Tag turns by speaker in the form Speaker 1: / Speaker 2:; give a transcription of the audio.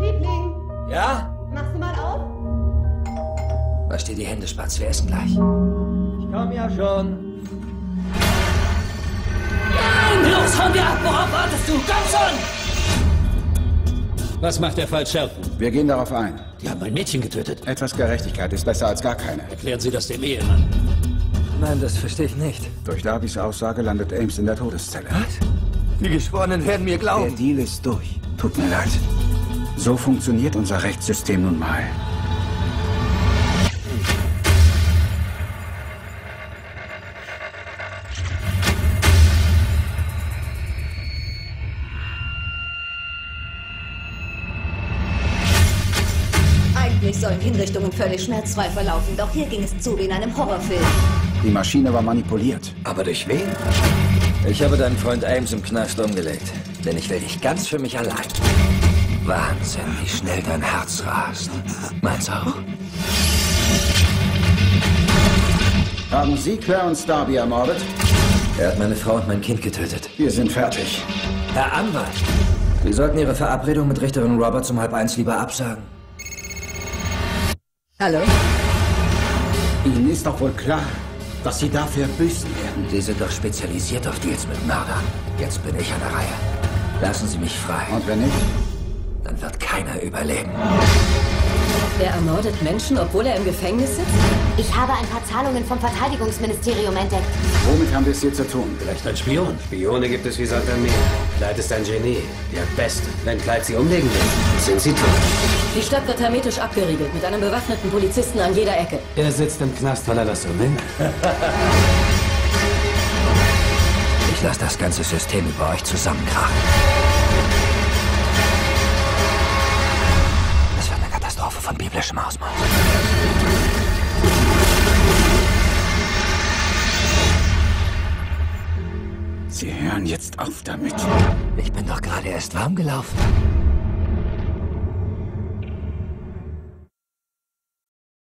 Speaker 1: Liebling,
Speaker 2: Ja?
Speaker 1: machst du mal auf?
Speaker 2: Wasch dir die Hände, Spatz. Wir essen gleich.
Speaker 3: Ich komm ja schon.
Speaker 2: Los, hauen wir ab! Worauf wartest du? Komm schon!
Speaker 4: Was macht der Fall Shelton?
Speaker 5: Wir gehen darauf ein.
Speaker 4: Die haben ein Mädchen getötet.
Speaker 5: Etwas Gerechtigkeit ist besser als gar keine.
Speaker 4: Erklären Sie das dem Ehemann.
Speaker 6: Nein, das verstehe ich nicht.
Speaker 5: Durch Darbys Aussage landet Ames in der Todeszelle.
Speaker 6: Die Geschworenen werden mir
Speaker 5: Der
Speaker 6: glauben.
Speaker 5: Deal ist durch. Tut mir leid. So funktioniert unser Rechtssystem nun mal.
Speaker 7: Eigentlich sollen Hinrichtungen völlig schmerzfrei verlaufen, doch hier ging es zu wie in einem Horrorfilm.
Speaker 5: Die Maschine war manipuliert.
Speaker 6: Aber durch wen? Ich habe deinen Freund Ames im Knast umgelegt. Denn ich will dich ganz für mich allein. Wahnsinn, wie schnell dein Herz rast. Meins auch.
Speaker 5: Haben Sie Clarence Darby ermordet?
Speaker 6: Er hat meine Frau und mein Kind getötet.
Speaker 5: Wir sind fertig.
Speaker 6: Herr Anwalt, Sie sollten Ihre Verabredung mit Richterin Roberts um halb eins lieber absagen.
Speaker 7: Hallo?
Speaker 5: Ihnen ist doch wohl klar, dass Sie dafür büßen werden.
Speaker 6: Sie sind doch spezialisiert auf Deals mit Mördern. Jetzt bin ich an der Reihe. Lassen Sie mich frei.
Speaker 5: Und wenn nicht?
Speaker 6: Dann wird keiner überleben.
Speaker 7: Er ermordet Menschen, obwohl er im Gefängnis sitzt?
Speaker 8: Ich habe ein paar Zahlungen vom Verteidigungsministerium entdeckt.
Speaker 5: Womit haben wir es hier zu tun?
Speaker 4: Vielleicht ein Spion.
Speaker 3: Spione gibt es wie Sand am Meer. Clyde ist ein Genie. Ihr Beste. Wenn Clyde sie umlegen will, sind sie tot.
Speaker 7: Die Stadt wird hermetisch abgeriegelt, mit einem bewaffneten Polizisten an jeder Ecke.
Speaker 3: Er sitzt im Knast, weil er das so will.
Speaker 6: Ich lasse das ganze System über euch zusammenkrachen. Von biblischem Ausmaß.
Speaker 5: Sie hören jetzt auf damit.
Speaker 6: Ich bin doch gerade erst warm gelaufen.